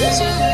my you.